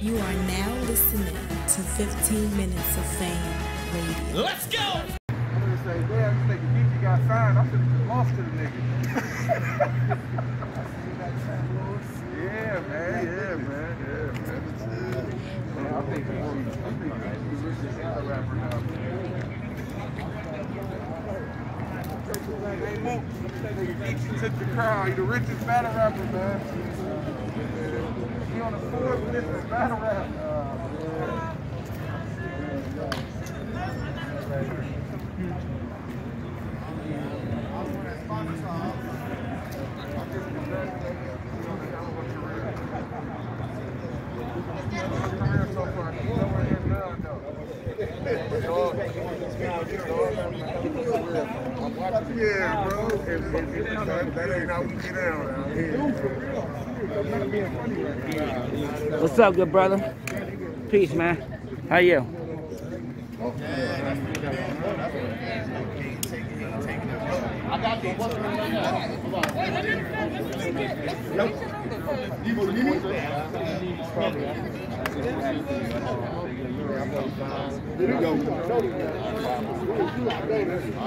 You are now listening to 15 Minutes of Fame Radio. Let's go! I'm gonna say, damn, this nigga Geechi got signed. I should have just lost to the nigga. yeah, man, yeah, man, yeah, man. Man, I think I think Geechi the richest battle rapper now. Hey, Mook, nigga Geechi took the crown. He the richest battle rapper, man. He on the Forbes list of battle rap. Uh, Yeah, bro. If, if, if, that, that ain't how we get down out here. What's up, good brother? Peace, man. How you?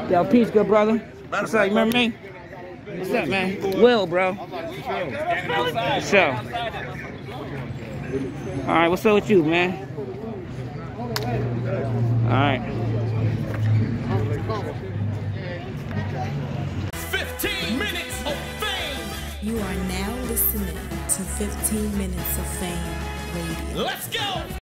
Yo, peace, good brother. What's up? You remember me? What's up, man? Will, bro. What's up? All right, what's up with you, man? All right. 15 minutes of fame! You are now listening to 15 Minutes of Fame Radio. Let's go!